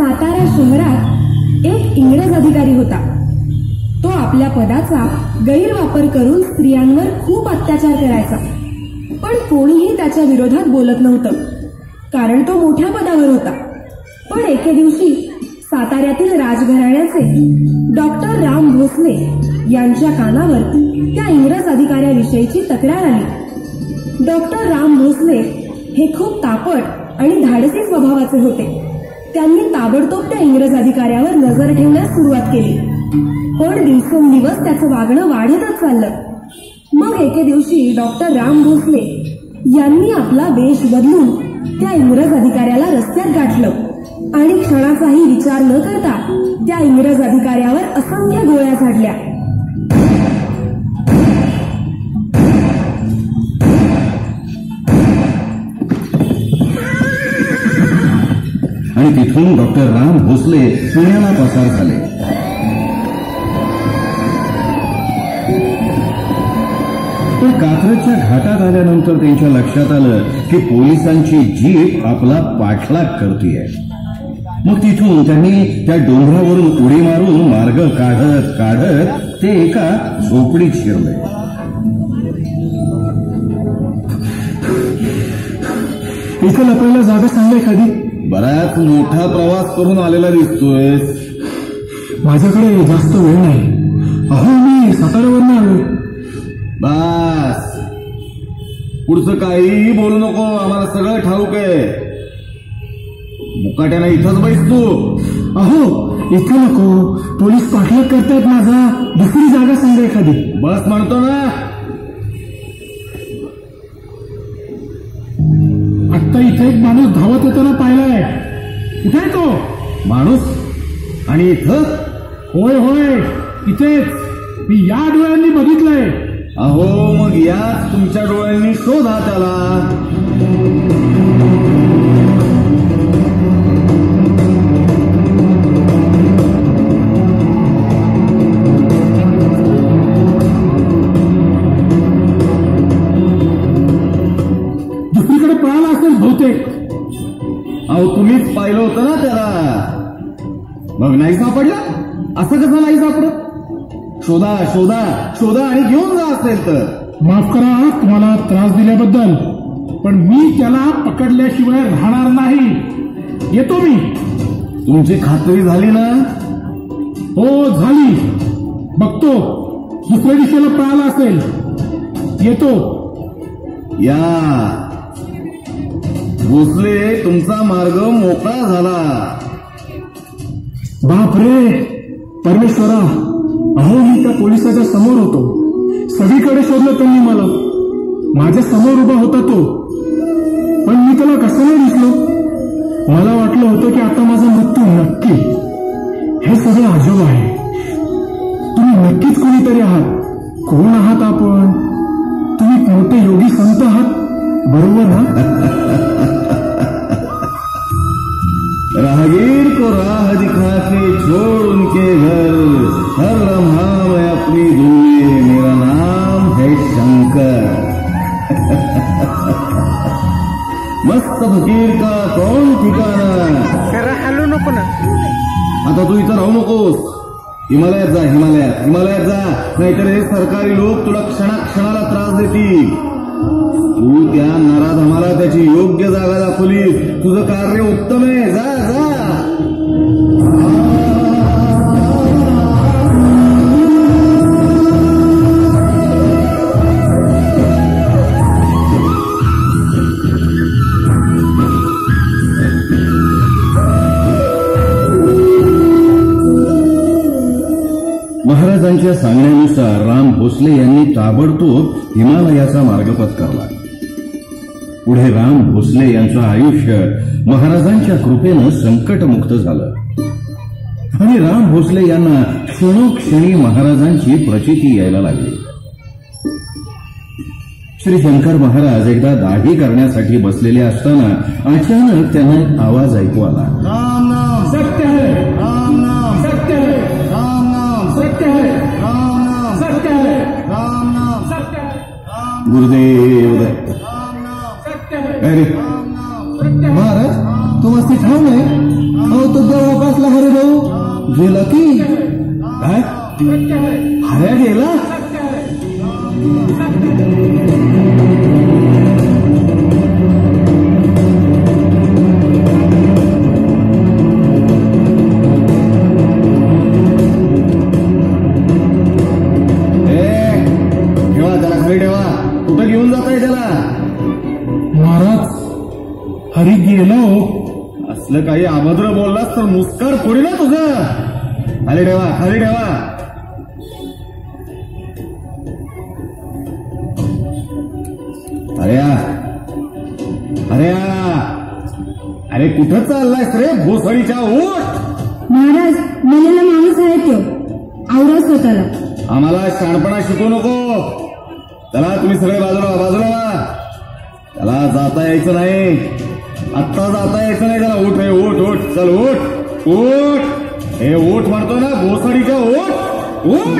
सातारा शहरात एक इंग्रज अधिकारी होता. तो आपल्या पदाचा गैरवापर करून स्त्रियांवर खूप अत्याचार करायचा. पण कोणीही त्याच्या विरोधात बोलत नव्हतं. कारण तो मोठ्या पदावर होता. पण एके दिवशी साताऱ्यातील राजघराण्याचे डॉक्टर राम भोसले यांच्या कानावर त्या इंग्रज अधिकाऱ्याविषयीची तक्रार आली. डॉक्टर राम भोसले हे खूप तापट आणि धाडसी स्वभावाचे होते. त्यांनी ताबडतोब त्या इंग्रज अधिकाऱ्यावर नजर ठेवण्यास सुरुवात केली. पण दिवसेंदिवस त्याचं वागणं वाढतच चाललं. मग एके दिवशी डॉक्टर राम भोसले यांनी आपला वेश बदलून त्या इंग्रज अधिकाऱ्याला रस्त्यात गाठलं आणि क्षणाचाही विचार न करता त्या इंग्रज अधिकाऱ्यावर असंख्य गोळ्या झाडल्या. आणि तिथून डॉक्टर राम भोसले पुण्याला पसार झाले. पण कात्रजच्या घाटात आल्यानंतर त्यांच्या लक्षात आलं की पोलिसांची जीप आपला पाठलाग करतीये. मग तिथून त्यांनी त्या डोंगरावरून उडी मारून मार्ग काढत काढत ते एका झोपडीत शिरले. इथं लपायला जागा सांगले कधी बराच मोठा प्रवास करून आलेला दिसतोय. माझ्याकडे जास्त वेळ नाही. अहो मी साताऱ्यावरनं आलो. बस. पुढचं काहीही बोलू नको आम्हाला सगळं ठाऊक आहे. मुकाट्यानं इथंच बैस तू. अहो इथे नको. पोलीस पाठलाग करतायत माझा. दुसरी जागा सांगा एखादी. बस म्हणतो ना. इथे एक माणूस धावत येताना पाहिलाय. कुठे आहे तो माणूस आणि इथं? होय होय. इथेच. मी या डोळ्यांनी बघितलंय. अहो मग या तुमच्या डोळ्यांनी शोधा त्याला. दुसरीकडे पळाला असेल बहुतेक. अहो तुम्हीच पाहिलं होतं ना त्याला. मग नाही सापडला? असं कसं नाही सापडत? शोधा शोधा शोधा आणि घेऊन जा असेल तर. माफ करा तुम्हाला त्रास दिल्याबद्दल. पण मी त्याला पकडल्याशिवाय राहणार नाही. येतो मी. तुमची खात्री झाली ना? हो झाली. बघतो. दुसऱ्या दिशेला पळाला असेल. येतो. या. भोसले तुमचा मार्ग मोकळा झाला. बापरे परमेश्वरा अहो मी त्या पोलिसाच्या समोर होतो. सगळीकडे शोधलं त्यांनी मला. माझ्यासमोर उभा होता तो. पण मी त्याला कसं नाही दिसलो? मला वाटलं होतं की आता माझा मृत्यू नक्की. हे सगळं अजब आहे. तुम्ही नक्कीच कोणीतरी आहात. कोण आहात आपण? तुम्ही कोणते योगी संत आहात? बरोबर ना राहगीर को राह दिखाते छोड़ उनके घर। हर लम्हा मैं अपनी दूरी मेरा नाम है शंकर। मस्त फकीर का कौन ठिकाना? नको ना आता तू इथं राहू नकोस। हिमालयात जा हिमालयात हिमालयात जा. नाहीतर हे सरकारी लोक तुला क्षणा क्षणाला त्रास देतील. तू त्या नराधमाला त्याची योग्य जागा दाखवली. तुझं कार्य उत्तम आहे. जा जा. महाराजांच्या सांगण्यानुसार राम भोसले यांनी ताबडतोब हिमालयाचा मार्ग पत्करला. पुढे राम भोसले यांचं आयुष्य महाराजांच्या कृपेनं संकटमुक्त झालं. आणि राम भोसले यांना क्षणोक्षणी महाराजांची प्रचिती यायला लागली. श्री शंकर महाराज एकदा दाढी करण्यासाठी बसलेले असताना अचानक त्यांना एक आवाज ऐकू आला. राम नाम. सत्य है। राम नाम. सत्य है। राम नाम. सत्य है। राम नाम. सत्य है। राम नाम. सत्य है। गुरुदेव दत्त राम नाम. सत्य अरे महाराज तो मस्ती छान आहे अहो तो देवापासला गेला की? काय हऱ्या गेला गेला. असलं काही अभद्र बोललास तर मुस्कार फोडी ना तुझं. खाली ठेवा खाली ठेवा. अरे. अरे. अरे कुठं चाललायस रे भोसडीच्या ओठ महाराज मेलेला माणूस आहे तो. आवरा स्वतःला. आम्हाला शहाणपणा शिकवू नको. चला तुम्ही सगळे बाजूला बाजूला. त्याला जाता यायचं नाही. आत्ता जाता यायचं नाही त्याला उठ आहे उठ उठ चल उठ उठ. हे उठ म्हणतो ना भोसडीच्या उठ उठ.